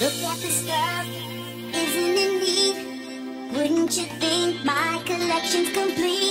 Look at the stuff, isn't it neat? Wouldn't you think my collection's complete?